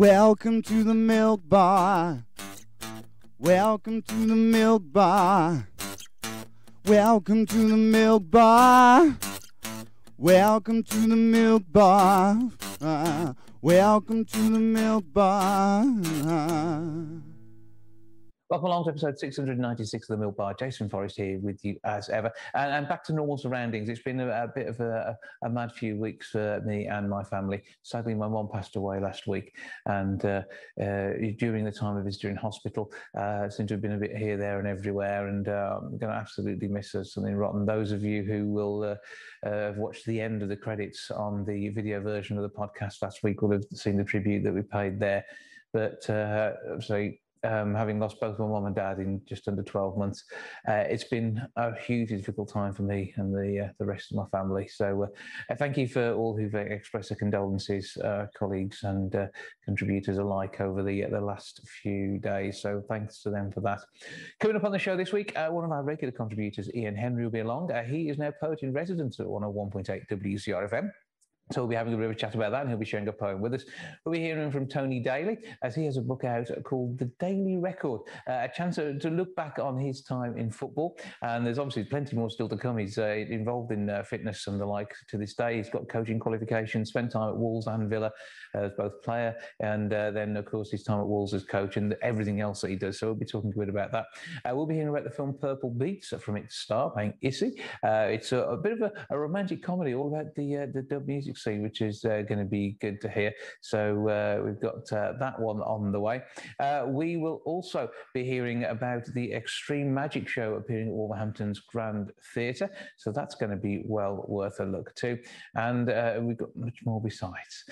Welcome to the milk bar. Welcome to the milk bar. Welcome to the milk bar. Welcome to the milk bar. Uh, welcome to the milk bar. Welcome along to episode 696 of the Milk Bar. Jason Forrest here with you as ever. And, and back to normal surroundings. It's been a, a bit of a, a, mad few weeks for me and my family. Sadly, my mom passed away last week. And uh, uh, during the time of visiting hospital, uh, seemed to have been a bit here, there, and everywhere. And uh, I'm going to absolutely miss her something rotten. Those of you who will uh, uh, have watched the end of the credits on the video version of the podcast last week will have seen the tribute that we paid there. But uh, so um, having lost both my mum and dad in just under 12 months, uh, it's been a hugely difficult time for me and the uh, the rest of my family. So, uh, thank you for all who've expressed their condolences, uh, colleagues and uh, contributors alike over the the last few days. So, thanks to them for that. Coming up on the show this week, uh, one of our regular contributors, Ian Henery, will be along. he is now poet in residence at 101.8 WCRFM. So we'll be having a bit of a chat about that, and he'll be sharing a poem with us. We'll be hearing from Tony Daley as he has a book out called The Daley Record, uh, a chance to, to, look back on his time in football. And there's obviously plenty more still to come. He's uh, involved in uh, fitness and the like to this day. He's got coaching qualifications, spent time at Wolves and Villa as both player, and uh, then of course his time at Wolves as coach, and everything else that he does. So we'll be talking a bit about that. Uh, we'll be hearing about the film Purple Beatz from its star, playing Issy. Uh, it's a, a, bit of a, a, romantic comedy all about the the dub music scene, which is uh, going to be good to hear. So uh, we've got uh, that one on the way. Uh, we will also be hearing about the Extreme Magic Show appearing at Wolverhampton's Grand Theatre. So that's going to be well worth a look too. And uh, we've got much more besides.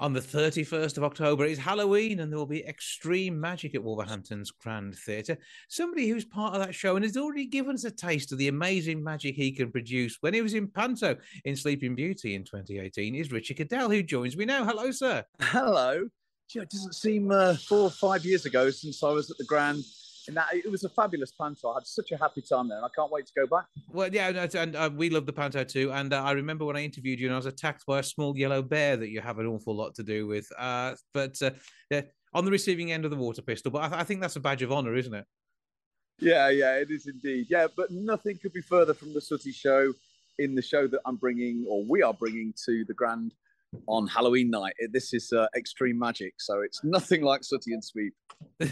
On the 31st of October is Halloween, and there will be extreme magic at Wolverhampton's Grand Theatre. Somebody who's part of that show and has already given us a taste of the amazing magic he can produce when he was in Panto in Sleeping Beauty in 2018 is Richard Cadell, who joins me now. Hello, sir. Hello. it doesn't seem uh, four or five years ago since I was at the Grand and that it was a fabulous panto. I had such a happy time there, and I can't wait to go back. Well, yeah, and uh, we love the panto too. And uh, I remember when I interviewed you, and I was attacked by a small yellow bear that you have an awful lot to do with. Uh, but uh, yeah, on the receiving end of the water pistol. But I, th- I think that's a badge of honour, isn't it? Yeah, yeah, it is indeed. Yeah, but nothing could be further from the Sooty show in the show that I'm bringing, or we are bringing to the Grand on Halloween night. This is uh, extreme magic, so it's nothing like Sooty and Sweep.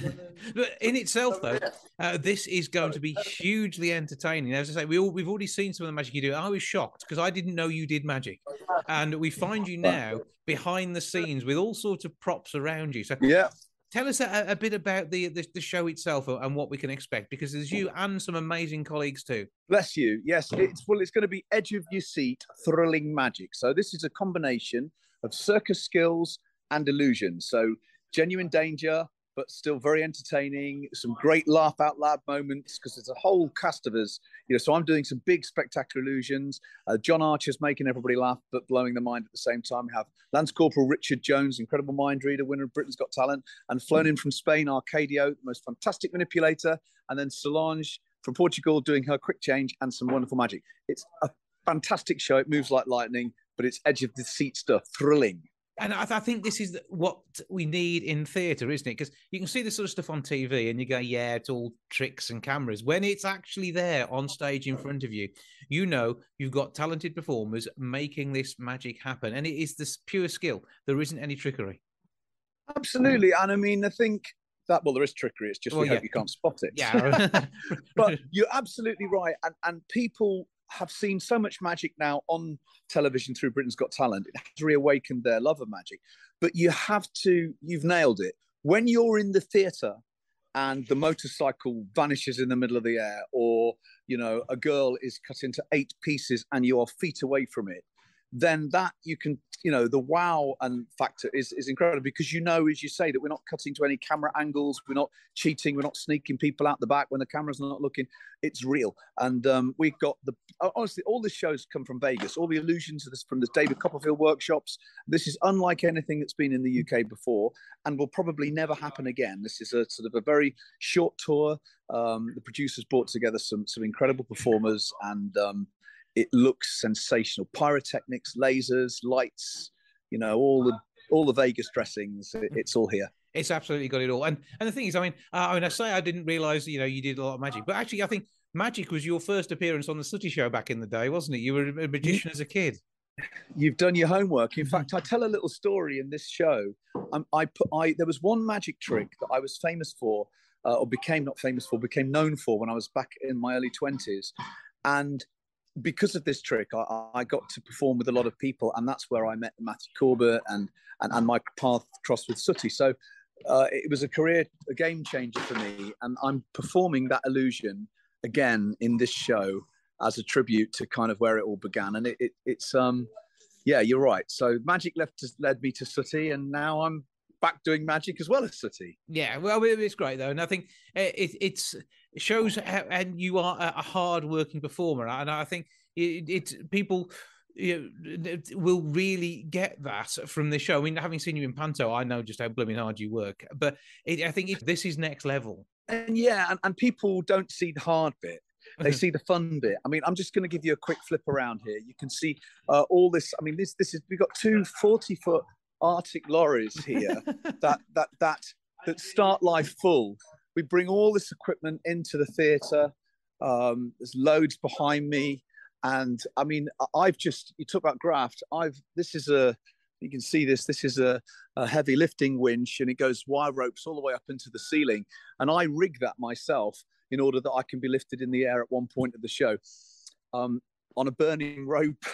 But in itself, though, uh, this is going to be hugely entertaining. As I say, we all, we've already seen some of the magic you do. I was shocked because I didn't know you did magic, and we find you now behind the scenes with all sorts of props around you. So yeah, Tell us a, a bit about the, the, the show itself and what we can expect, because there's you and some amazing colleagues too. Bless you. Yes, it's well, it's going to be edge of your seat, thrilling magic. So this is a combination of circus skills and illusion. So genuine danger, but still very entertaining. Some great laugh out loud moments because there's a whole cast of us. You know, so I'm doing some big spectacular illusions. Uh, John Archer's making everybody laugh, but blowing the mind at the same time. We have Lance Corporal Richard Jones, incredible mind reader, winner of Britain's Got Talent, and flown in from Spain, Arcadio, the most fantastic manipulator, and then Solange from Portugal doing her quick change and some wonderful magic. It's a fantastic show. It moves like lightning, but it's edge of the seat stuff, thrilling and I, I, think this is what we need in theatre, isn't it? Because you can see this sort of stuff on TV and you go, yeah, it's all tricks and cameras. When it's actually there on stage in front of you, you know you've got talented performers making this magic happen. And it is this pure skill. There isn't any trickery. Absolutely. And I mean, I think that, well, there is trickery. It's just well, we yeah. hope you can't spot it. Yeah. but you're absolutely right. And, and people have seen so much magic now on television through Britain's Got Talent. It has reawakened their love of magic. But you have to, you've nailed it. When you're in the theatre and the motorcycle vanishes in the middle of the air, or, you know, a girl is cut into eight pieces and you are feet away from it, then that you can you know the wow and factor is, is incredible because you know as you say that we're not cutting to any camera angles we're not cheating we're not sneaking people out the back when the camera's are not looking. It's real. And um, we've got the honestly all the shows come from vegas. All the illusions of this from the david copperfield workshops. This is unlike anything that's been in the uk before and will probably never happen again. This is a sort of a very short tour. Um, the producers brought together some some incredible performers and um, it looks sensational. Pyrotechnics, lasers, lights, you know, all the all the Vegas dressings. It, it's all here. It's absolutely got it all. And and the thing is, I mean, uh, I mean, I say I didn't realize, you know, you did a lot of magic, but actually, I think magic was your first appearance on the Sooty Show back in the day, wasn't it? You were a magician as a kid. You've done your homework. In fact, I tell a little story in this show. Um, I put I there was one magic trick that I was famous for, uh, or became not famous for, became known for when I was back in my early twenties, and because of this trick, I, I, got to perform with a lot of people, and that's where I met Matthew Corbett and and, and my path crossed with Sooty. So uh, it was a career, a game changer for me, and I'm performing that illusion again in this show as a tribute to kind of where it all began. And it, it, it's um, yeah, you're right. So magic left has led me to Sooty, and now I'm back doing magic as well as Sooty. Yeah, well, it's great though, and I think it, it's it shows how, and you are a hard working performer, and I think it's it, people. You know, will really get that from the show. I mean, having seen you in Panto, I know just how blooming hard you work. But it, I think this is next level. And yeah, and, and people don't see the hard bit they see the fun bit. I mean, I'm just going to give you a quick flip around here. You can see uh, all this. I mean, this this is we've got two 40 foot Arctic lorries here that that that that start life full. We bring all this equipment into the theatre. Um, there's loads behind me, and I mean, I've just you talk about graft. I've this is a you can see this. This is a, a heavy lifting winch, and it goes wire ropes all the way up into the ceiling. And I rig that myself in order that I can be lifted in the air at one point of the show um, on a burning rope,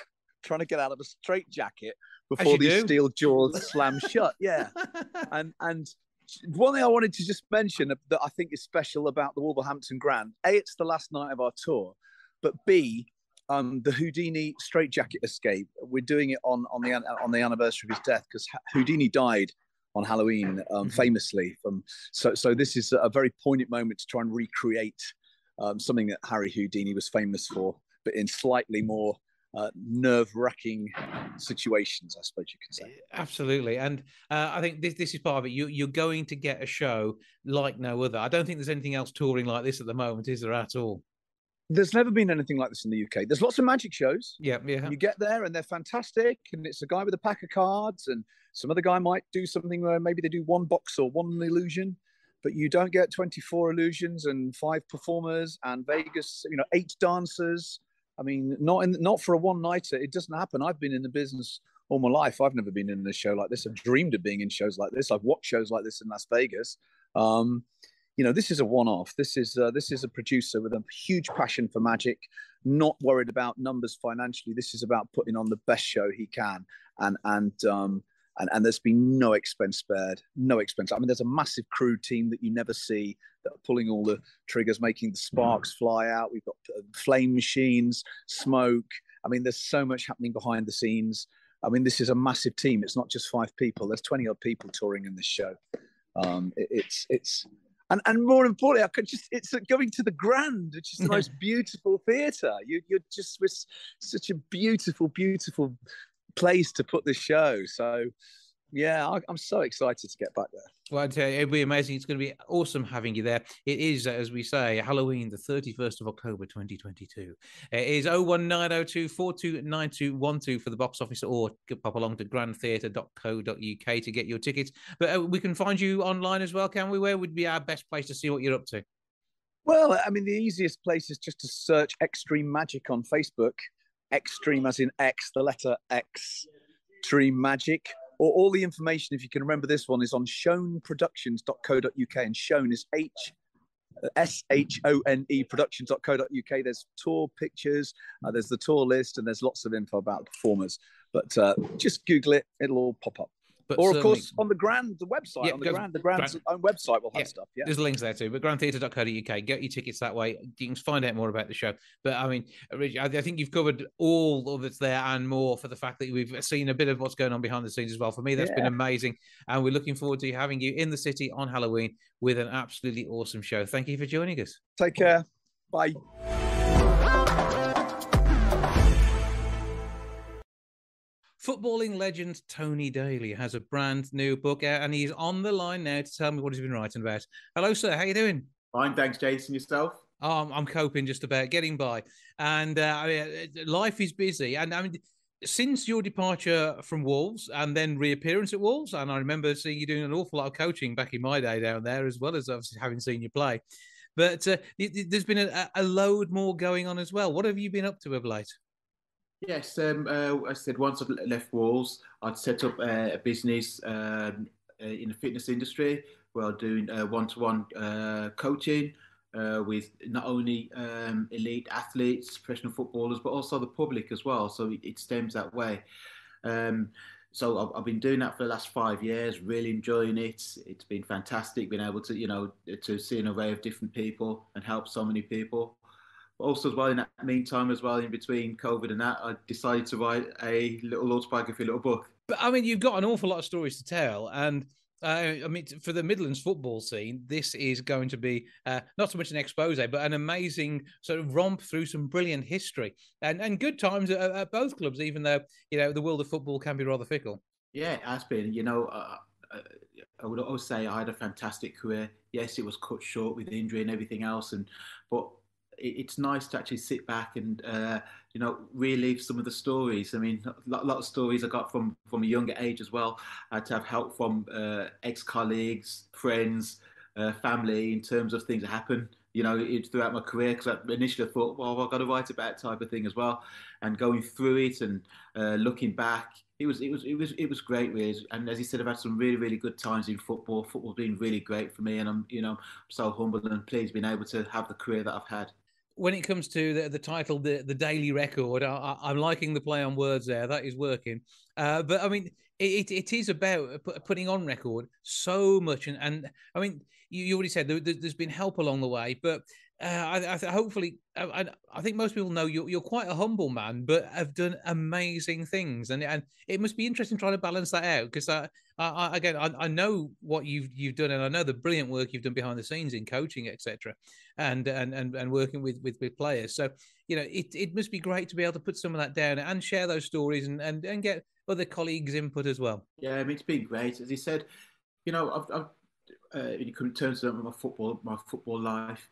trying to get out of a straitjacket before these do. steel jaws slam shut. Yeah, and and one thing I wanted to just mention that I think is special about the Wolverhampton Grand: a, it's the last night of our tour, but b, um, the Houdini straitjacket escape. We're doing it on on the on the anniversary of his death because Houdini died on Halloween um, mm-hmm. famously. From so so this is a very poignant moment to try and recreate um, something that Harry Houdini was famous for, but in slightly more uh, nerve-wracking situations, I suppose you could say. Absolutely, and uh, I think this this is part of it. You, you're going to get a show like no other. I don't think there's anything else touring like this at the moment, is there at all? There's never been anything like this in the UK. There's lots of magic shows. Yeah, yeah. You get there and they're fantastic, and it's a guy with a pack of cards, and some other guy might do something where maybe they do one box or one illusion, but you don't get 24 illusions and five performers and Vegas, you know, eight dancers I mean, not in not for a one nighter. It doesn't happen. I've been in the business all my life. I've never been in a show like this. I've dreamed of being in shows like this. I've watched shows like this in Las Vegas. Um, you know, this is a one-off. This is uh, this is a producer with a huge passion for magic, not worried about numbers financially. This is about putting on the best show he can, and and um, and, and there's been no expense spared, no expense. I mean, there's a massive crew team that you never see that are pulling all the triggers, making the sparks mm. fly out. We've got uh, flame machines, smoke. I mean, there's so much happening behind the scenes. I mean, this is a massive team. It's not just five people. There's 20 odd people touring in this show. Um, it, it's it's and and more importantly, I could just it's going to the Grand, which is the most beautiful theatre. You, you're just with such a beautiful, beautiful place to put the show. So, yeah, I, am so excited to get back there. Well, I tell you, it'll be amazing. It's going to be awesome having you there. It is, as we say, Halloween, the 31st of October, 2022. It is 01902 429212 for the box office or pop along to grandtheatre.co.uk to get your tickets. But uh, we can find you online as well, can we? Where would be our best place to see what you're up to? Well, I mean, the easiest place is just to search Extreme Magic on Facebook. Extreme as in X, the letter X, Dream Magic. Or all the information, if you can remember this one, is on shoneproductions.co.uk. And shown is H S H O N E productions.co.uk. There's tour pictures, uh, there's the tour list, and there's lots of info about performers. But uh, just Google it, it'll all pop up. But or of course on the Grand, the website Yeah, on the go- Grand, the Grand's own website will have Yeah. stuff. Yeah. There's links there too, but grandtheatre.co.uk. Get your tickets that way. You can find out more about the show. But I mean, Rich, I think you've covered all of it's there and more for the fact that we've seen a bit of what's going on behind the scenes as well. For me, that's been amazing. And we're looking forward to having you in the city on Halloween with an absolutely awesome show. Thank you for joining us. Take care. Bye. Footballing legend Tony Daley has a brand new book out and he's on the line now to tell me what he's been writing about. Hello, sir. How you doing? Fine, thanks, Jason. Yourself? Oh, I'm, coping just about getting by, and uh, I mean, uh, life is busy. And I mean, since your departure from Wolves and then reappearance at Wolves, and I remember seeing you doing an awful lot of coaching back in my day down there, as well as obviously having seen you play. But uh, th- th- there's been a, a load more going on as well. What have you been up to of late? Yes, um, uh, I said once I've left Wolves, I'd set up uh, a business um, uh, in the fitness industry where I'm doing uh, one-to-one uh, coaching uh, with not only um, elite athletes, professional footballers, but also the public as well. So it, it stems that way. Um, so I've, I've been doing that for the last five years, really enjoying it. It's been fantastic being able to, you know, to see an array of different people and help so many people. Also as well in that meantime as well in between COVID and that, I decided to write a little autobiography, little book. But I mean, you've got an awful lot of stories to tell, and uh, I mean, for the Midlands football scene, this is going to be uh, not so much an expose, but an amazing sort of romp through some brilliant history and and good times at, at both clubs. Even though you know the world of football can be rather fickle. Yeah, it has been. You know, uh, uh, I would always say I had a fantastic career. Yes, it was cut short with injury and everything else, and but it's nice to actually sit back and uh, you know relive some of the stories. I mean, a lot, lot of stories I got from from a younger age as well. I had to have help from uh, ex colleagues, friends, uh, family in terms of things that happen. You know, it, throughout my career, because I initially thought, well, I've got to write about type of thing as well, and going through it and uh, looking back, it was it was it was it was great really and as you said i've had some really really good times in football football's been really great for me and i'm you know so humbled and pleased being able to have the career that i've had When it comes to the, the title, the the Daley Record, I, I'm liking the play on words there. That is working. Uh, but I mean, it, it, is about putting on record so much, and, and I mean, you, you already said there, there's been help along the way, but uh, I, I hopefully, I, I, I think most people know you're, you're quite a humble man, but have done amazing things, and and it must be interesting trying to balance that out because I, I, again I, I know what you've you've done, and I know the brilliant work you've done behind the scenes in coaching, etc., and and and and working with with with players. So you know, it it must be great to be able to put some of that down and share those stories and and and get other colleagues' input as well. yeah i mean it's been great as you said you know i've, I've uh, in terms of my football my football life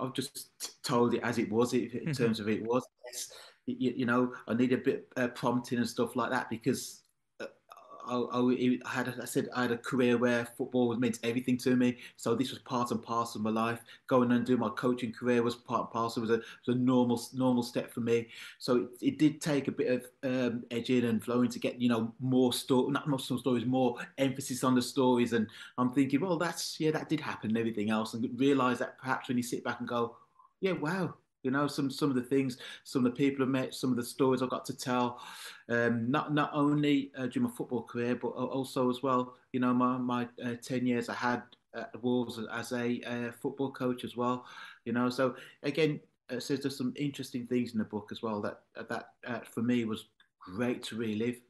i've just told it as it was in in terms of it was. Yes, you, you know i need a bit uh, prompting and stuff like that because I, I, I had I said I had a career where football was meant everything to me, so this was part and parcel of my life. Going and doing my coaching career was part and parcel. It was a, was a normal normal step for me. So it, it did take a bit of um, edging and flowing to get you know more story, not more stories, more emphasis on the stories. And I'm thinking, well, that's yeah, that did happen and everything else, and realise that perhaps when you sit back and go, yeah, wow, you know, some some of the things, some of the people I met, some of the stories i've got to tell, um, not not only uh, during my football career, but also as well, you know, my my uh, ten years I had at the Wolves as a uh, football coach as well, you know. So again, uh, so there's some interesting things in the book as well that that uh, for me was great to relive.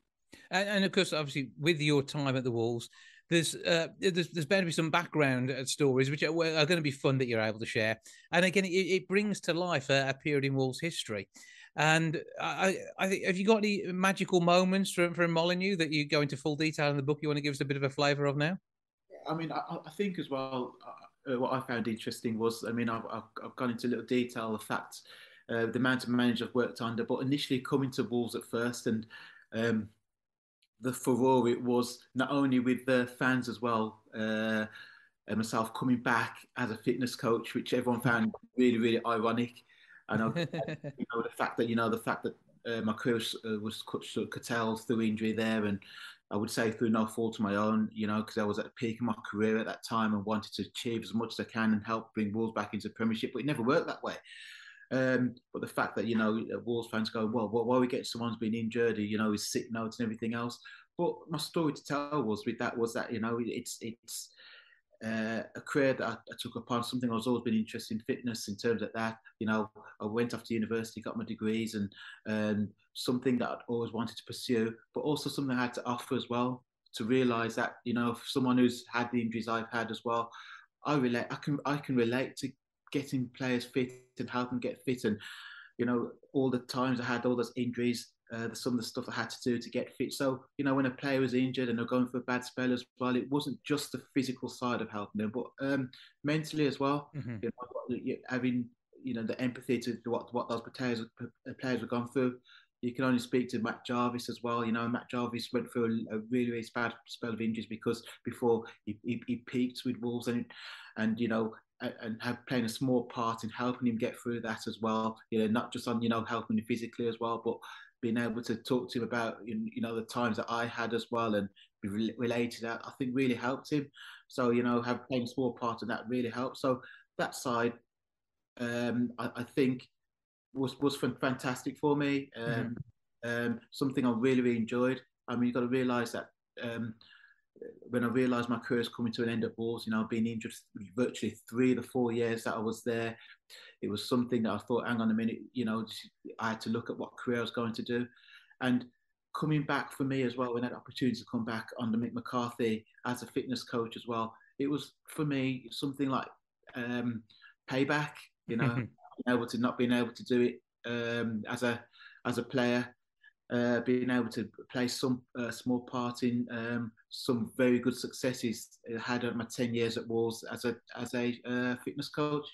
And, and of course, obviously, with your time at the Wolves, there's uh, there's there's bound to be some background uh, stories which are, are going to be fun that you're able to share. And again, it, it brings to life a, a period in Wolves history. And I, I think, have you got any magical moments from from Molyneux that you go into full detail in the book? You want to give us a bit of a flavour of now? I mean, I, I think as well, uh, what I found interesting was, I mean, I've, I've, gone into a little detail of fact, uh, the amount of managers I've worked under, but initially coming to Wolves at first and um, the furore it was not only with the fans as well, uh, and myself coming back as a fitness coach, which everyone found really, really ironic. And I, you know, the fact that, you know, the fact that uh, my career was, uh, was cut, short- curtailed through injury there and I would say through no fault of my own, you know, because I was at the peak of my career at that time and wanted to achieve as much as I can and help bring Wolves back into Premiership, but it never worked that way. Um, but the fact that, you know, Wolves fans go, well, why we getting someone's been injured, you know, his sick notes and everything else? but my story to tell was with that was that you know it's it's uh, a career that I, I, took upon something I was always been interested in fitness in terms of that. You know, I went off to university, got my degrees, and um, something that I'd always wanted to pursue, but also something I had to offer as well. To realise that you know, someone who's had the injuries I've had as well, I relate. I can I can relate to getting players fit and helping them get fit, and you know, all the times I had all those injuries, uh, some of the stuff I had to do to get fit. So, you know, when a player was injured and they're going for a bad spell as well, it wasn't just the physical side of helping them, but um, mentally as well. Mm-hmm. You know, having you know the empathy to what what those players players were going through. You can only speak to Matt Jarvis as well. You know, Matt Jarvis went through a, a really, really bad spell of injuries because before he, he, he peaked with Wolves and and you know and have playing a small part in helping him get through that as well. You know, not just on you know helping him physically as well, but being able to talk to him about you know the times that I had as well and be related that I think really helped him. So you know, have playing a small part of that really helped. So that side, um, I, I, think was was fantastic for me. Um, mm-hmm. um, something I really really enjoyed. I mean, you've got to realise that. Um, when I realised my career was coming to an end at Wolves, you know, I've been injured virtually three to four years that I was there it was something that I thought, hang on a minute, you know, I had to look at what career I was going to do. And coming back for me as well, when I had opportunity to come back under Mick McCarthy as a fitness coach as well, it was for me something like um, payback, you know, able to not being able to do it um, as a as a player, uh, being able to play some uh, small part in um, some very good successes I had at my ten years at Wolves as a as a uh, fitness coach.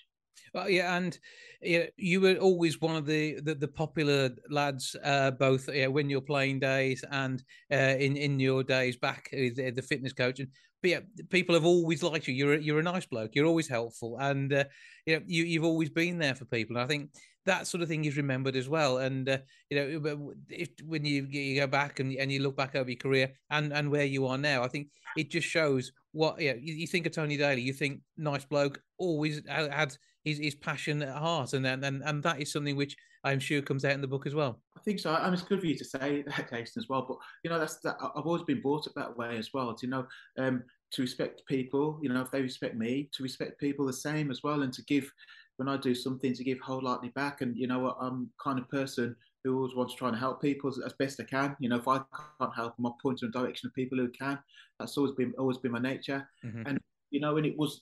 Well, yeah, and you, you were always one of the the, the popular lads, uh, both yeah, when you're playing days and uh, in in your days back as the fitness coach. And but yeah, people have always liked you. You're a, you're a nice bloke. You're always helpful, and uh, you know you you've always been there for people. And I think that sort of thing is remembered as well. And uh, you know, if when you you go back and and you look back over your career and and where you are now, I think it just shows what yeah. You, you think of Tony Daley, you think nice bloke, always had his, his passion at heart, and, and and that is something which I'm sure comes out in the book as well. I think so. I mean, it's good for you to say that, Jason, as well. But you know, that's that. I've always been brought up that way as well. To you know, um, to respect people. You know, if they respect me, to respect people the same as well, and to give when I do something to give wholeheartedly back. And you know, what, I'm kind of person who always wants to try and help people as, as best I can. You know, if I can't help them, I point in the direction of people who can. That's always been always been my nature. Mm-hmm. And you know, when it was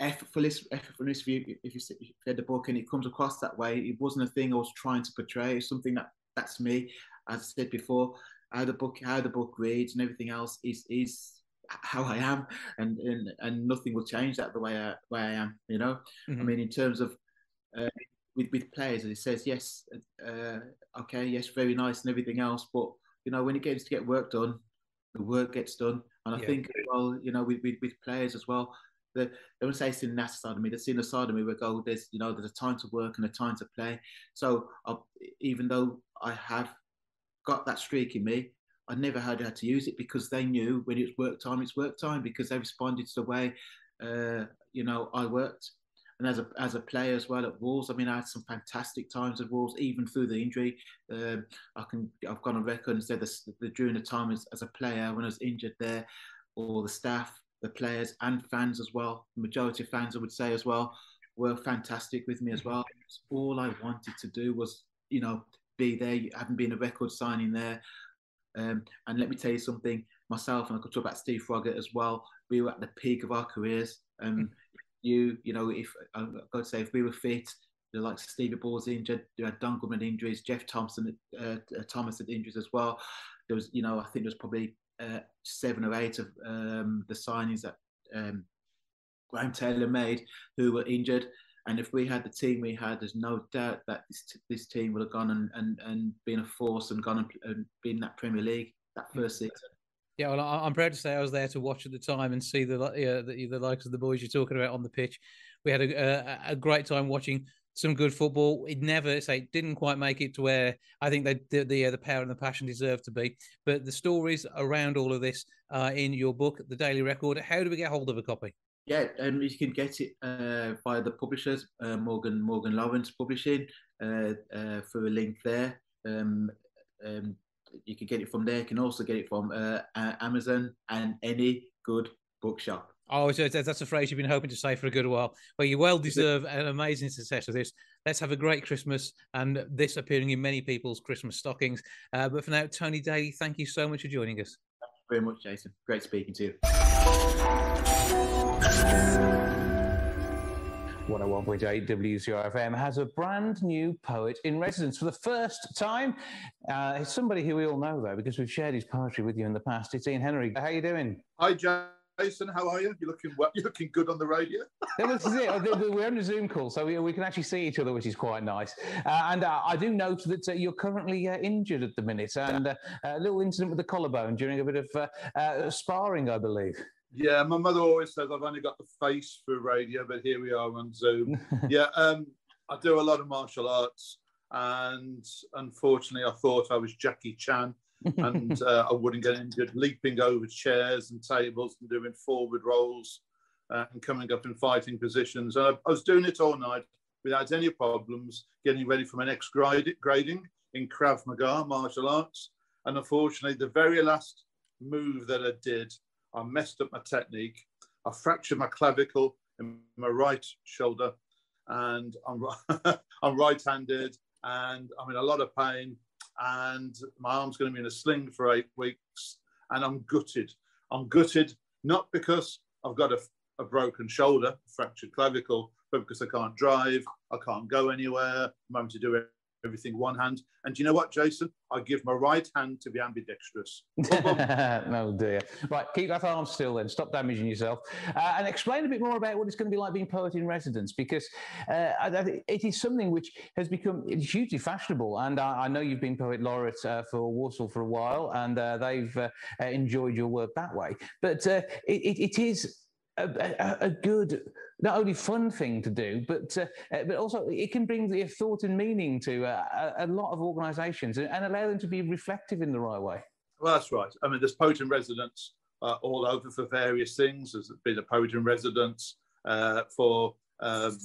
effortless, effortless. If you, if you read the book and it comes across that way, it wasn't a thing I was trying to portray. It's something that that's me. As I said before, how the book how the book reads and everything else is is how I am, and and, and nothing will change that the way I way I am. You know, mm-hmm. I mean, in terms of uh, with with players, it says yes, uh, okay, yes, very nice and everything else, but you know, when it gets to get work done, the work gets done, and I yeah. think well, you know, with, with with players as well, the, they would say it's in that side of me. That's in the side of me where go, there's you know there's a time to work and a time to play. So I, even though I have got that streak in me, I never had how to use it because they knew when it's work time, it's work time because they responded to the way uh, you know I worked. And as a as a player as well at Wolves, I mean I had some fantastic times at Wolves, even through the injury. Um, I can I've gone on record and said this, during the time as, as a player when I was injured there, all the staff the players and fans as well. The majority of fans, I would say as well, were fantastic with me as well. All I wanted to do was, you know, be there. Having been a record signing there, um, and let me tell you something. Myself and I could talk about Steve Froggatt as well. We were at the peak of our careers. Um, mm. You, you know, if I've got to say, if we were fit, the of Stevie Bull's injured, you had Don Goodman injuries, Jeff Thompson, uh, uh, Thomas had injuries as well. There was, you know, I think there was probably uh, seven or eight of um, the signings that um, Graham Taylor made who were injured. And if we had the team we had, there's no doubt that this, this team would have gone and, and, and been a force and gone and, and been that Premier League that first season. Yeah, well, I'm proud to say I was there to watch at the time and see the uh, the, the likes of the boys you're talking about on the pitch. We had a, a, a great time watching some good football. It never say didn't quite make it to where I think they, the the, uh, the power and the passion deserve to be. But the stories around all of this uh, in your book, The Daley Record. How do we get hold of a copy? Yeah, um, you can get it uh, via the publishers, uh, Morgan Morgan Lawrence Publishing, uh, uh, for a link there. Um, um, you can get it from there. You can also get it from uh, Amazon and any good bookshop. Oh, so that's a phrase you've been hoping to say for a good while. Well, you well deserve an amazing success of this. Let's have a great Christmas and this appearing in many people's Christmas stockings. Uh, but for now, Tony Daley, thank you so much for joining us. Thank you very much, Jason. Great speaking to you. 101.8 WCRFM has a brand new poet in residence for the first time. Uh, it's somebody who we all know, though, because we've shared his poetry with you in the past. It's Ian Henery. How are you doing? Hi, Jason. How are you? You're looking well, you're looking good on the radio. this is it. We're on a Zoom call, so we, we can actually see each other, which is quite nice. Uh, and uh, I do note that uh, you're currently uh, injured at the minute, and uh, a little incident with the collarbone during a bit of uh, sparring, I believe. Yeah, my mother always says I've only got the face for radio, but here we are on Zoom. yeah, um, I do a lot of martial arts, and unfortunately, I thought I was Jackie Chan, and uh, I wouldn't get injured leaping over chairs and tables and doing forward rolls uh, and coming up in fighting positions. And I, I, was doing it all night without any problems, getting ready for my next grading in Krav Maga martial arts. And unfortunately, the very last move that I did I messed up my technique. I fractured my clavicle in my right shoulder, and I'm I'm right-handed, and I'm in a lot of pain, and my arm's going to be in a sling for eight weeks, and I'm gutted. I'm gutted not because I've got a, a broken shoulder, fractured clavicle, but because I can't drive, I can't go anywhere, I'm having to do everything one hand. And do you know what, Jason? I give my right hand to be ambidextrous. no dear. Right, keep that arm still then. Stop damaging yourself. Uh, and explain a bit more about what it's going to be like being poet in residence, because uh, it is something which has become hugely fashionable. And I, I know you've been poet laureate uh, for Walsall for a while, and uh, they've uh, enjoyed your work that way. But uh, it, it is a, a, good, not only fun thing to do, but uh, uh but also it can bring the thought and meaning to uh, a, lot of organisations and, and, allow them to be reflective in the right way. Well, that's right. I mean, there's poet in residence uh, all over for various things. There's been a poet in residence uh, for um,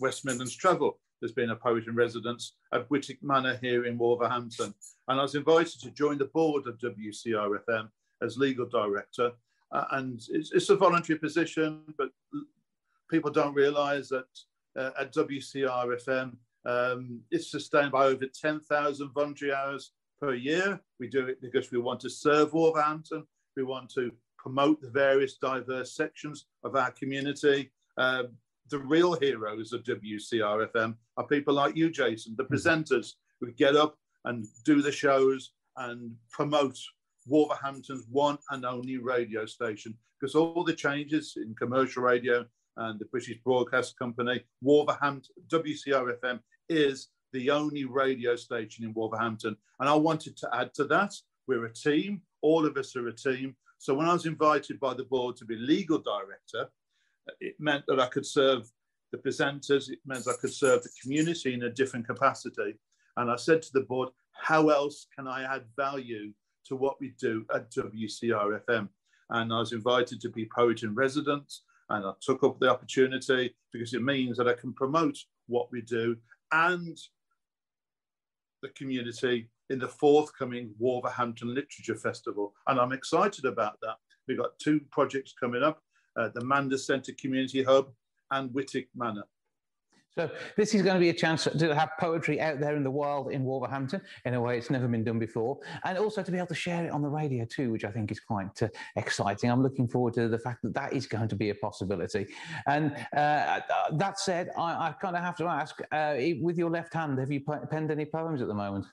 West Midlands Travel. There's been a poet in residence at Wightwick Manor here in Wolverhampton. And I was invited to join the board of WCRFM as legal director uh, and it's, it's, a voluntary position, but people don't realise that uh, at WCRFM, um, it's sustained by over 10,000 voluntary hours per year. We do it because we want to serve Wolverhampton. We want to promote the various diverse sections of our community. Uh, the real heroes of WCRFM are people like you, Jason, the presenters who get up and do the shows and promote Wolverhampton's one and only radio station because all the changes in commercial radio and the British Broadcast Company, Wolverhampton, WCRFM is the only radio station in Wolverhampton. And I wanted to add to that, we're a team, all of us are a team. So when I was invited by the board to be legal director, it meant that I could serve the presenters, it meant I could serve the community in a different capacity. And I said to the board, how else can I add value to what we do at WCRFM. And I was invited to be poet in residence, and I took up the opportunity because it means that I can promote what we do and the community in the forthcoming Wolverhampton Literature Festival. And I'm excited about that. We've got two projects coming up uh, the Manders Centre Community Hub and Wightwick Manor. So this is going to be a chance to have poetry out there in the wild in Wolverhampton in a way it's never been done before, and also to be able to share it on the radio too, which I think is quite uh, exciting. I'm looking forward to the fact that that is going to be a possibility. And uh, that said, I, I kind of have to ask: uh, with your left hand, have you penned any poems at the moment?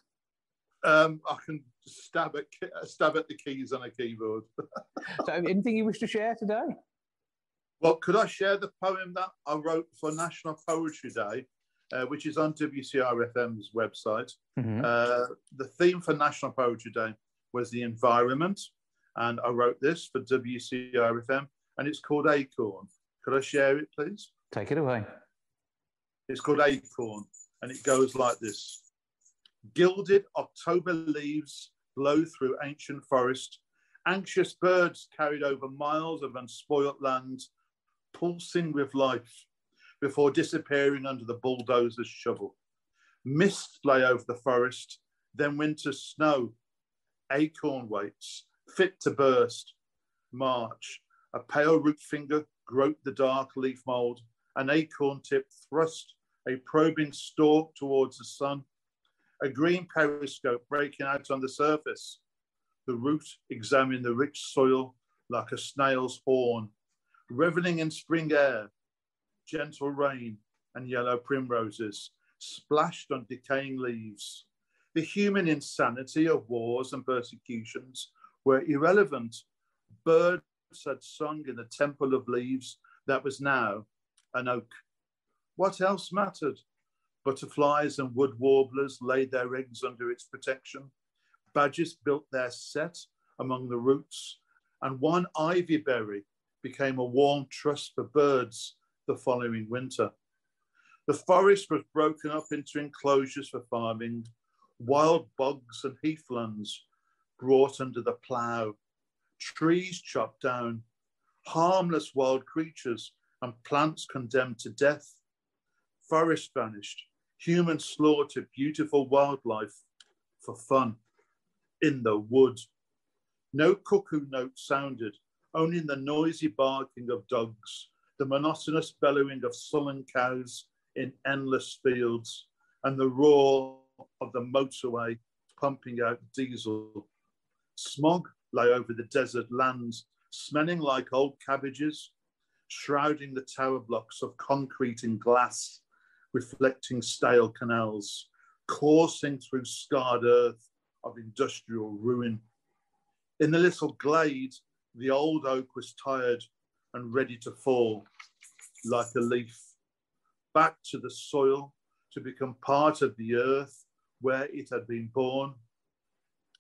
Um, I can stab at stab at the keys on a keyboard. so, anything you wish to share today? Well, could I share the poem that I wrote for National Poetry Day, uh, which is on WCRFM's website? Mm-hmm. Uh, the theme for National Poetry Day was the environment, and I wrote this for WCRFM, and it's called Acorn. Could I share it, please? Take it away. It's called Acorn, and it goes like this Gilded October leaves blow through ancient forest. Anxious birds carried over miles of unspoilt land pulsing with life before disappearing under the bulldozer's shovel. Mist lay over the forest, then winter snow. acorn waits, fit to burst. March, a pale root finger groped the dark leaf mold, an acorn tip thrust a probing stalk towards the sun, a green periscope breaking out on the surface. The root examined the rich soil like a snail's horn, reveling in spring air, gentle rain, and yellow primroses splashed on decaying leaves. The human insanity of wars and persecutions were irrelevant. Birds had sung in the temple of leaves that was now an oak. What else mattered? Butterflies and wood warblers laid their eggs under its protection. Badgers built their set among the roots, and one ivy berry became a warm trust for birds the following winter. The forest was broken up into enclosures for farming, wild bogs and heathlands brought under the plough, trees chopped down, harmless wild creatures and plants condemned to death. Forest vanished, humans slaughtered beautiful wildlife for fun in the wood. No cuckoo note sounded, only in the noisy barking of dogs, the monotonous bellowing of sullen cows in endless fields, and the roar of the motorway pumping out diesel. Smog lay over the desert lands, smelling like old cabbages, shrouding the tower blocks of concrete and glass, reflecting stale canals, coursing through scarred earth of industrial ruin. In the little glade, the old oak was tired and ready to fall like a leaf back to the soil to become part of the earth where it had been born.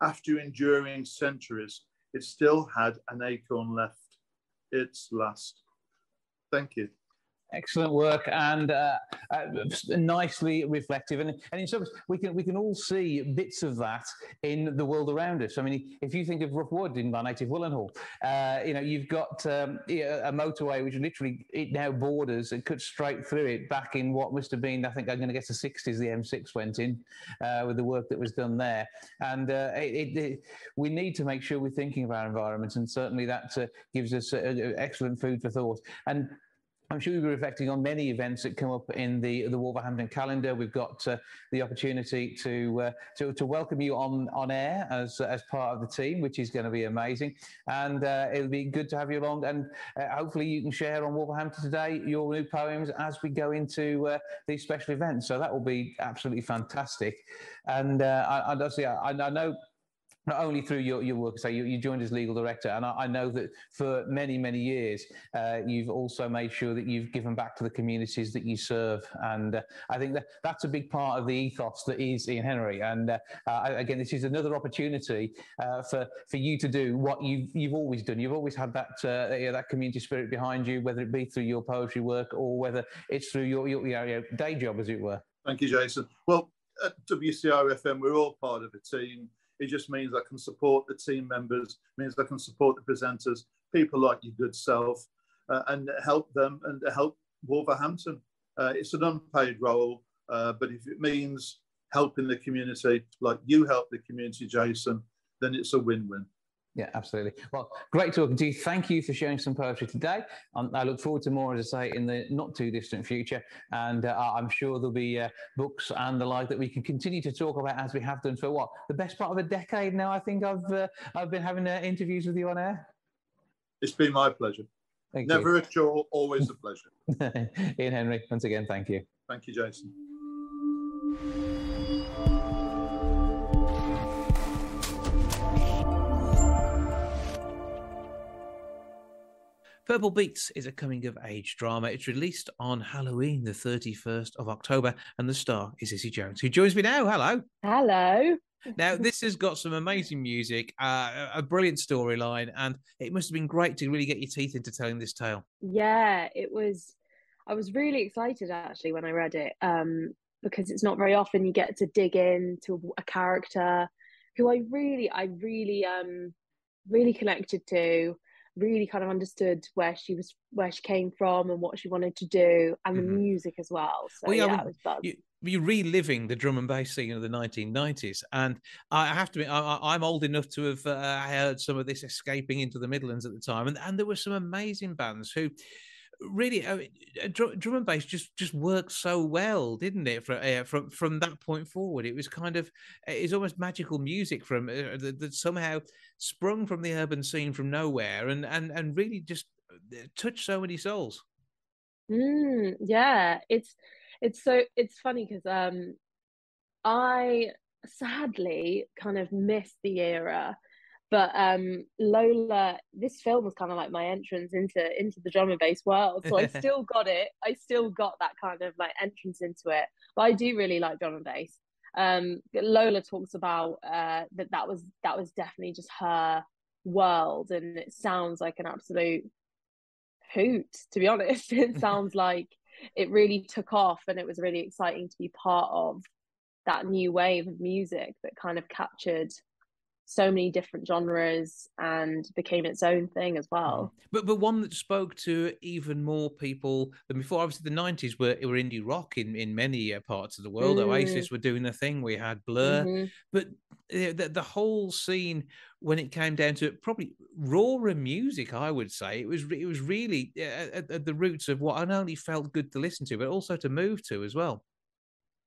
After enduring centuries, it still had an acorn left, its last. Thank you. Excellent work and uh, uh, nicely reflective, and, and in some we can we can all see bits of that in the world around us. I mean, if you think of Rough Wood in my native Willenhall, uh, you know you've got um, a motorway which literally it now borders and cuts straight through it. Back in what must have been, I think I'm going to guess the 60s, the M6 went in uh, with the work that was done there, and uh, it, it, we need to make sure we're thinking of our environment, and certainly that uh, gives us excellent food for thought. And I'm sure you'll be reflecting on many events that come up in the, the Wolverhampton calendar. We've got uh, the opportunity to, uh, to, to welcome you on on air as as part of the team, which is going to be amazing. And uh, it'll be good to have you along. And uh, hopefully you can share on Wolverhampton today your new poems as we go into uh, these special events. So that will be absolutely fantastic. And uh, I, I, I know not only through your, your work, so you, you joined as legal director, and I, I know that for many, many years, uh, you've also made sure that you've given back to the communities that you serve. And uh, I think that that's a big part of the ethos that is Ian Henery. And uh, again, this is another opportunity uh, for, for you to do what you've, you've always done. You've always had that, uh, you know, that community spirit behind you, whether it be through your poetry work or whether it's through your, your, you know, your day job, as it were. Thank you, Jason. Well, at WCRFM, we're all part of a team it just means I can support the team members, means I can support the presenters, people like your good self, uh, and help them and help Wolverhampton. Uh, it's an unpaid role, uh, but if it means helping the community, like you help the community, Jason, then it's a win-win. Yeah, absolutely. Well, great talking to you. Thank you for sharing some poetry today. Um, I look forward to more, as I say, in the not too distant future. And uh, I'm sure there'll be uh, books and the like that we can continue to talk about as we have done for what the best part of a decade now. I think I've uh, I've been having uh, interviews with you on air. It's been my pleasure. Thank Never you. a chore, always a pleasure. Ian Henery, once again, thank you. Thank you, Jason. Purple Beatz is a coming of age drama. It's released on Halloween, the 31st of October, and the star is Issy Jones, who joins me now. Hello. Hello. Now, this has got some amazing music, uh, a brilliant storyline, and it must have been great to really get your teeth into telling this tale. Yeah, it was. I was really excited actually when I read it um, because it's not very often you get to dig into a character who I really, I really, um, really connected to really kind of understood where she was where she came from and what she wanted to do and the mm-hmm. music as well so well, yeah, yeah I was You, you're reliving the drum and bass scene of the 1990s. And I have to be I, am old enough to have uh, heard some of this escaping into the Midlands at the time. And, and there were some amazing bands who really I mean, drum and bass just just worked so well didn't it from uh, from from that point forward? It was kind of it's almost magical music from uh, that, that somehow sprung from the urban scene from nowhere and and and really just uh, touched so many souls. Mm, yeah it's it's so it's funny because um i sadly kind of missed the era but um, Lola, this film was kind of like my entrance into into the drum and bass world. So I still got it. I still got that kind of like entrance into it. But I do really like drum and bass. Um, Lola talks about uh, that that was that was definitely just her world, and it sounds like an absolute hoot. To be honest, it sounds like it really took off, and it was really exciting to be part of that new wave of music that kind of captured so many different genres and became its own thing as well. Mm. But but one that spoke to even more people than before. Obviously, the nineties were were indie rock in in many uh, parts of the world. Mm. Oasis were doing their thing. We had Blur, mm-hmm. but the, the whole scene when it came down to it, probably rawer music, I would say it was it was really at, at, the roots of what not only felt good to listen to, but also to move to as well.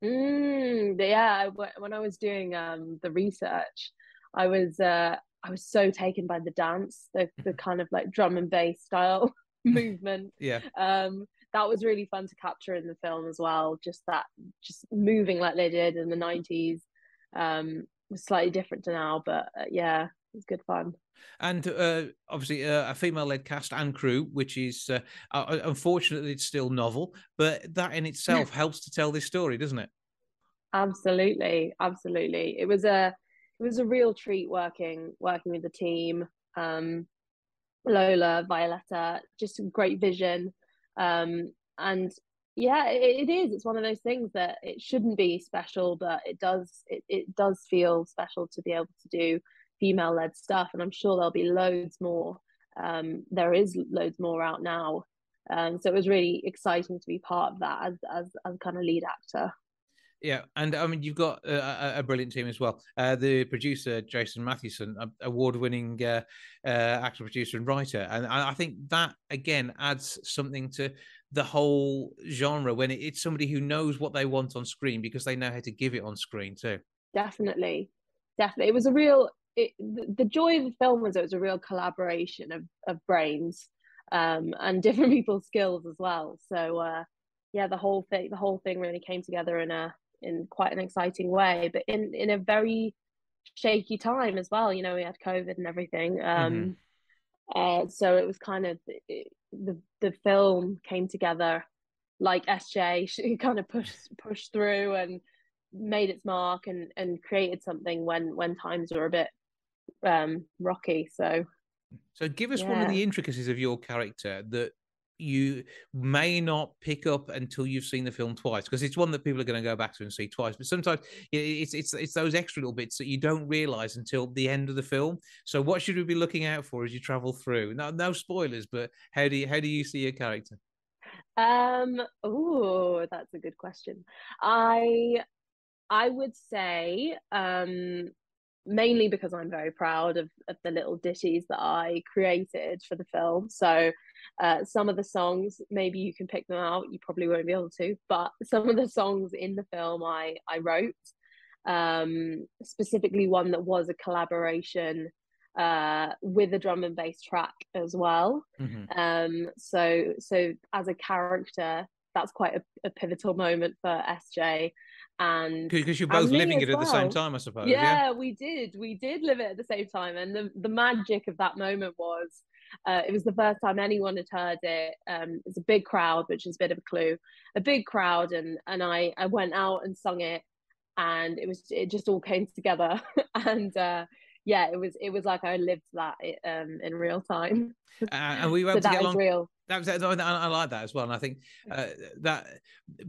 Mm, yeah, when I was doing um, the research, I was uh, I was so taken by the dance, the the mm-hmm. kind of like drum and bass style movement. Yeah. Um, that was really fun to capture in the film as well. Just that, just moving like they did in the '90s. Um, was slightly different to now, but uh, yeah, it was good fun. And uh, obviously, uh, a female-led cast and crew, which is uh, unfortunately it's still novel, but that in itself helps to tell this story, doesn't it? Absolutely, absolutely. It was a it was a real treat working working with the team. Um, Lola, Violetta, just great vision. Um, and yeah, it, it is. It's one of those things that it shouldn't be special, but it does. It, it does feel special to be able to do female led stuff, and I'm sure there'll be loads more. Um, there is loads more out now, um, so it was really exciting to be part of that as as as kind of lead actor. Yeah, and I mean you've got a, a brilliant team as well. Uh, the producer Jason Mathewson, award-winning uh, uh, actor, producer, and writer, and I think that again adds something to the whole genre when it's somebody who knows what they want on screen because they know how to give it on screen too. Definitely, definitely, it was a real. It, the joy of the film was it was a real collaboration of of brains um, and different people's skills as well. So uh, yeah, the whole thing the whole thing really came together in a in quite an exciting way, but in in a very shaky time as well. You know, we had COVID and everything. Um, mm-hmm. uh, so it was kind of it, the the film came together like SJ. She kind of pushed pushed through and made its mark and and created something when when times were a bit um rocky. So. So give us yeah. one of the intricacies of your character that you may not pick up until you've seen the film twice because it's one that people are going to go back to and see twice but sometimes it's it's it's those extra little bits that you don't realize until the end of the film. So what should we be looking out for as you travel through? No no spoilers but how do you how do you see your character? Um oh that's a good question. I i would say um mainly because I'm very proud of, of the little ditties that I created for the film. So uh, some of the songs, maybe you can pick them out. You probably won't be able to, but some of the songs in the film I I wrote. Um, specifically, one that was a collaboration uh, with a drum and bass track as well. Mm-hmm. Um, so so as a character, that's quite a, a pivotal moment for SJ and because you're both living it at the same time i suppose yeah, yeah, we did we did live it at the same time and the, the magic of that moment was uh, it was the first time anyone had heard it. Um, it's a big crowd which is a bit of a clue. A big crowd and and i i went out and sung it and it was it just all came together. And uh, yeah, it was it was like I lived that um, in real time. Uh, and we were able so to get along. Real. That was, I, like that as well, and I think uh, that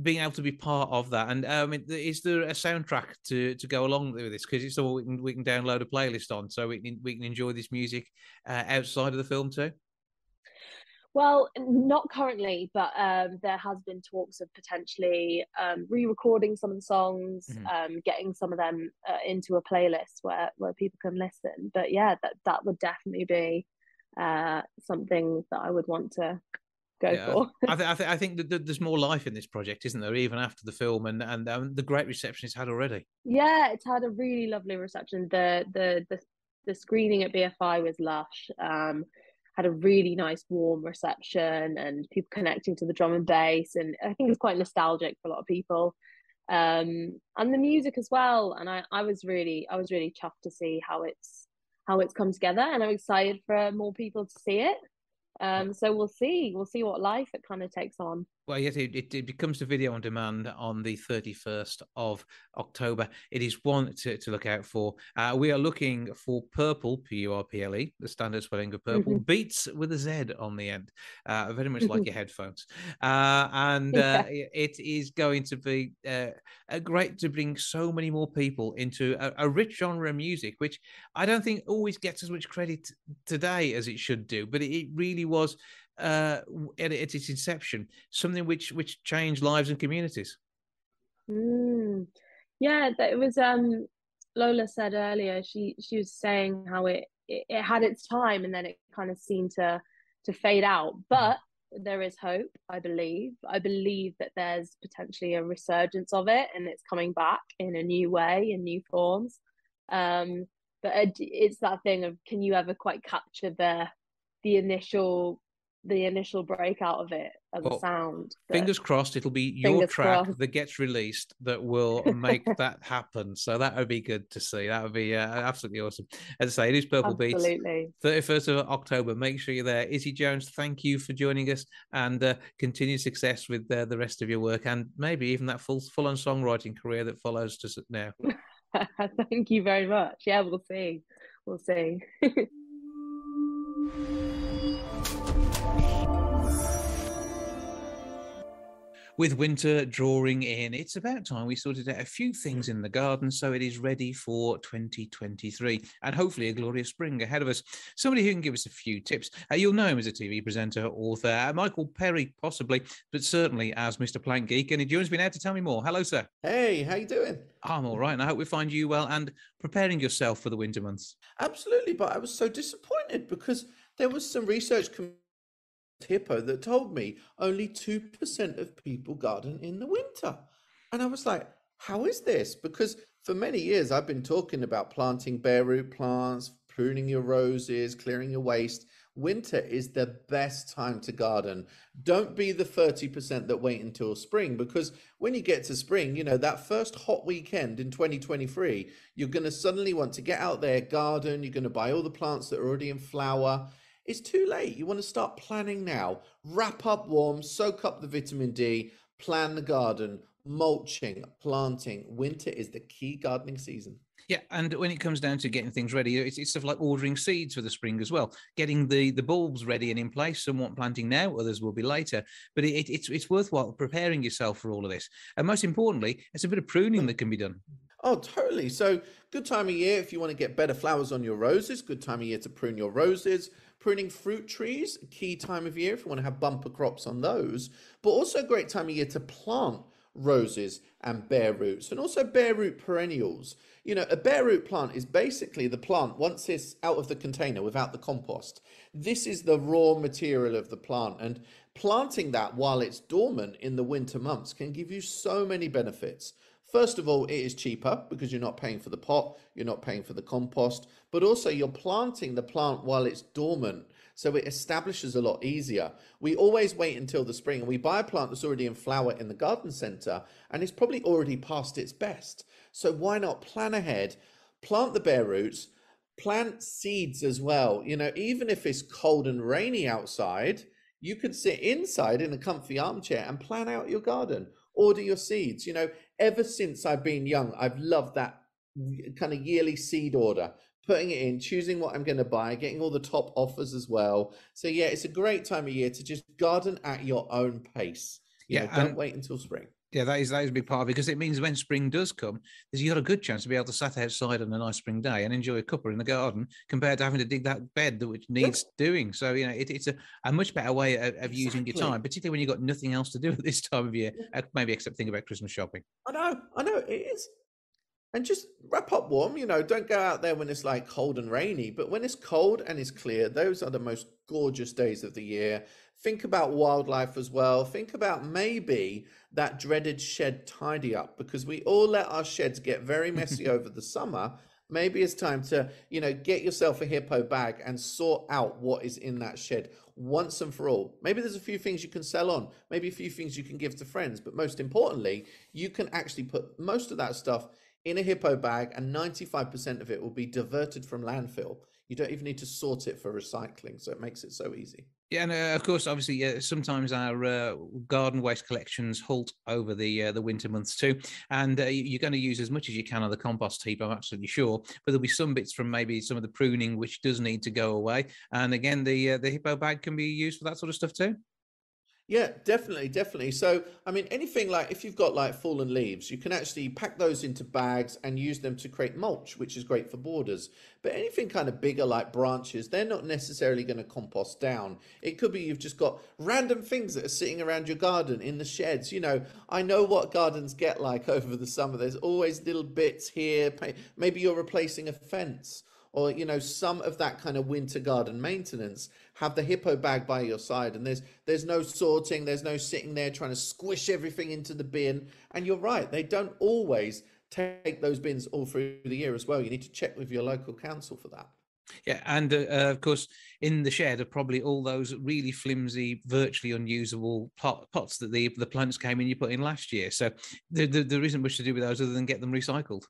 being able to be part of that. And I mean, is there a soundtrack to to go along with this? Because it's all we can we can download a playlist on, so we can we can enjoy this music uh, outside of the film too. Well, not currently, but um, there has been talks of potentially um, re-recording some of the songs, Mhm. um, getting some of them uh, into a playlist where where people can listen. But yeah, that that would definitely be uh, something that I would want to go Yeah, for. I, th- I, th- I think that that there's more life in this project, isn't there? Even after the film and and um, the great reception it's had already. Yeah, it's had a really lovely reception. The the the the screening at BFI was lush. Um, had a really nice warm reception and people connecting to the drum and bass, and I think it's quite nostalgic for a lot of people. Um, and the music as well. And I I was really I was really chuffed to see how it's how it's come together, and I'm excited for more people to see it. Um, so we'll see we'll see what life it kind of takes on. Well, yes, it, it, it becomes the video on demand on the 31st of October. It is one to, to look out for. Uh, we are looking for Purple, P U R P L E, the standard spelling of purple, beats with a Z on the end, uh, very much like your headphones. Uh, and uh, Yeah. it is going to be uh, uh, great to bring so many more people into a, a rich genre of music, which I don't think always gets as much credit today as it should do. But it, it really was uh, at, at its inception something which which changed lives and communities. Mm. Yeah, it was um Lola said earlier, she she was saying how it, it, it had its time and then it kind of seemed to to fade out. But there is hope, I believe. I believe that there's potentially a resurgence of it and it's coming back in a new way, in new forms. Um, but it, it's that thing of can you ever quite capture the the initial the initial breakout of it as Well, a sound? that- Fingers crossed, it'll be your track crossed. that gets released that will make that happen. So that would be good to see. That would be uh, absolutely awesome. As I say, it is Purple Beatz. Absolutely. 31st of October. Make sure you're there. Issy Jones, thank you for joining us and uh, continued success with uh, the rest of your work and maybe even that full full on songwriting career that follows just now. Thank you very much. Yeah, we'll see. We'll see. With winter drawing in, it's about time we sorted out a few things in the garden so it is ready for 2023 and hopefully a glorious spring ahead of us. Somebody who can give us a few tips. Uh, you'll know him as a TV presenter, author, uh, Michael Perry, possibly, but certainly as Mr. Plant Geek. And he joins me now to tell me more. Hello, sir. Hey, how you doing? I'm all right, and I hope we find you well and preparing yourself for the winter months. Absolutely, but I was so disappointed because there was some research com- Hippo that told me only 2% of people garden in the winter. And I was like, how is this? Because for many years I've been talking about planting bare root plants, pruning your roses, clearing your waste. Winter is the best time to garden. Don't be the 30% that wait until spring because when you get to spring, you know, that first hot weekend in 2023, you're going to suddenly want to get out there, garden, you're going to buy all the plants that are already in flower. It's too late. You want to start planning now. Wrap up warm, soak up the vitamin D, plan the garden, mulching, planting. Winter is the key gardening season. Yeah, and when it comes down to getting things ready, it's, it's stuff like ordering seeds for the spring as well, getting the the bulbs ready and in place. Some want planting now, others will be later. But it, it, it's it's worthwhile preparing yourself for all of this. And most importantly, it's a bit of pruning that can be done. Oh, totally. So, good time of year if you want to get better flowers on your roses. Good time of year to prune your roses. Pruning fruit trees, key time of year if you want to have bumper crops on those. But also a great time of year to plant roses and bare roots and also bare root perennials. You know, a bare root plant is basically the plant once it's out of the container without the compost. This is the raw material of the plant and planting that while it's dormant in the winter months can give you so many benefits. First of all, it is cheaper because you're not paying for the pot, you're not paying for the compost, but also you're planting the plant while it's dormant. So it establishes a lot easier. We always wait until the spring and we buy a plant that's already in flower in the garden center and it's probably already past its best. So why not plan ahead, plant the bare roots, plant seeds as well. You know, even if it's cold and rainy outside, you could sit inside in a comfy armchair and plan out your garden, order your seeds. You know, ever since I've been young, I've loved that kind of yearly seed order, putting it in, choosing what I'm going to buy, getting all the top offers as well. So, yeah, it's a great time of year to just garden at your own pace. You Yeah, know, don't wait until spring. Yeah, that is that is a big part of it because it means when spring does come, there's you got a good chance to be able to sat outside on a nice spring day and enjoy a cuppa in the garden compared to having to dig that bed that which needs doing. So you know it, it's a, a much better way of, of using your time, particularly when you've got nothing else to do at this time of year, uh, maybe except think about Christmas shopping. I know, I know it is. And just wrap up warm, you know, don't go out there when it's like cold and rainy, but when it's cold and it's clear, those are the most gorgeous days of the year. Think about wildlife as well. Think about maybe that dreaded shed tidy up because we all let our sheds get very messy over the summer. Maybe it's time to, you know, get yourself a hippo bag and sort out what is in that shed once and for all. Maybe there's a few things you can sell on, maybe a few things you can give to friends, but most importantly, you can actually put most of that stuff in a hippo bag and 95% of it will be diverted from landfill. You don't even need to sort it for recycling, so it makes it so easy. Yeah, and uh, of course, obviously, uh, sometimes our uh, garden waste collections halt over the uh, the winter months too, and uh, you- you're going to use as much as you can on the compost heap. I'm absolutely sure, but there'll be some bits from maybe some of the pruning which does need to go away. And again, the uh, the hippo bag can be used for that sort of stuff too. Yeah, definitely, definitely. So, I mean, anything like if you've got like fallen leaves, you can actually pack those into bags and use them to create mulch, which is great for borders. But anything kind of bigger like branches, they're not necessarily going to compost down. It could be you've just got random things that are sitting around your garden in the sheds. You know, I know what gardens get like over the summer. There's always little bits here. Maybe you're replacing a fence or you know some of that kind of winter garden maintenance have the hippo bag by your side and there's there's no sorting there's no sitting there trying to squish everything into the bin and you're right they don't always take those bins all through the year as well you need to check with your local council for that Yeah, and uh, uh, of course, in the shed are probably all those really flimsy, virtually unusable pot, pots that the the plants came in you put in last year. So there, there, there isn't much to do with those other than get them recycled.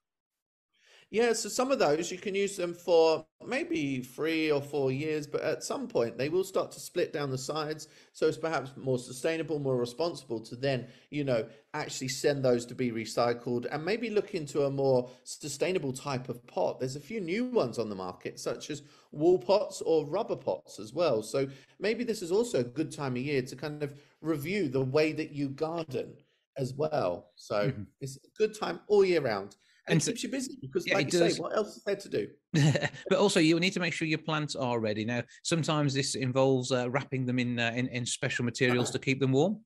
Yeah, so some of those you can use them for maybe three or four years, but at some point they will start to split down the sides. So it's perhaps more sustainable, more responsible to then, you know, actually send those to be recycled and maybe look into a more sustainable type of pot. There's a few new ones on the market, such as wool pots or rubber pots as well. So maybe this is also a good time of year to kind of review the way that you garden as well. So Mhm. it's a good time all year round. And, And it keeps you busy because, Yeah, like you does. say, what else is there to do? but also you need to make sure your plants are ready. Now, sometimes this involves uh, wrapping them in, uh, in in special materials to keep them warm.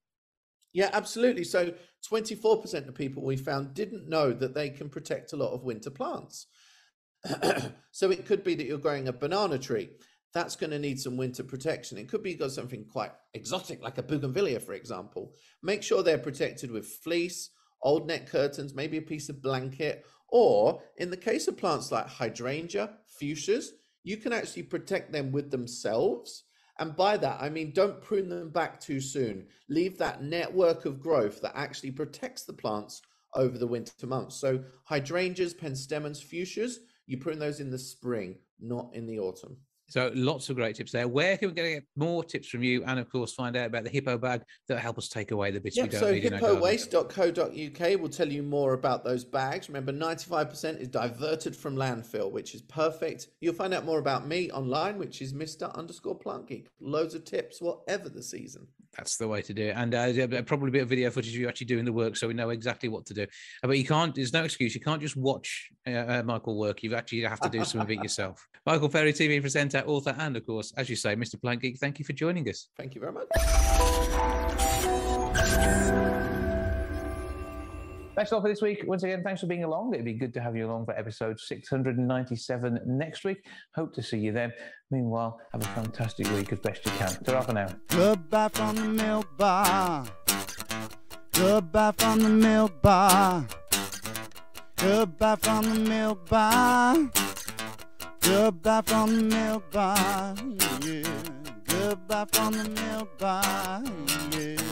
Yeah, absolutely. So 24% of people we found didn't know that they can protect a lot of winter plants. so it could be that you're growing a banana tree. That's going to need some winter protection. It could be you've got something quite exotic, like a bougainvillea, for example. Make sure they're protected with fleece, old net curtains, maybe a piece of blanket, or in the case of plants like hydrangea, fuchsias, you can actually protect them with themselves. And by that, I mean, don't prune them back too soon. Leave that network of growth that actually protects the plants over the winter months. So, hydrangeas, penstemons, fuchsias, you prune those in the spring, not in the autumn. So lots of great tips there. Where can we get more tips from you? And of course, find out about the hippo bag that help us take away the bits we don't so need garden. hippowaste.co.uk will tell you more about those bags. Remember, 95% is diverted from landfill, which is perfect. You'll find out more about me online, which is Mr. underscore plant geek. Loads of tips, whatever the season. That's the way to do it. And uh, probably a bit of video footage of you actually doing the work so we know exactly what to do. But you can't, there's no excuse. You can't just watch uh, uh, Michael work. You actually have to do some of it yourself. Michael Perry, TV presenter, author, and of course, as you say, Mr. Plant Geek, thank you for joining us. Thank you very much. That's all for this week. Once again, thanks for being along. It'd be good to have you along for episode 697 next week. Hope to see you then. Meanwhile, have a fantastic week as best you can. Ta-ra for now. Goodbye from the milk bar. Goodbye from the milk bar. Goodbye from the milk bar. Goodbye from the milk bar. Yeah. Goodbye from the milk bar. Yeah.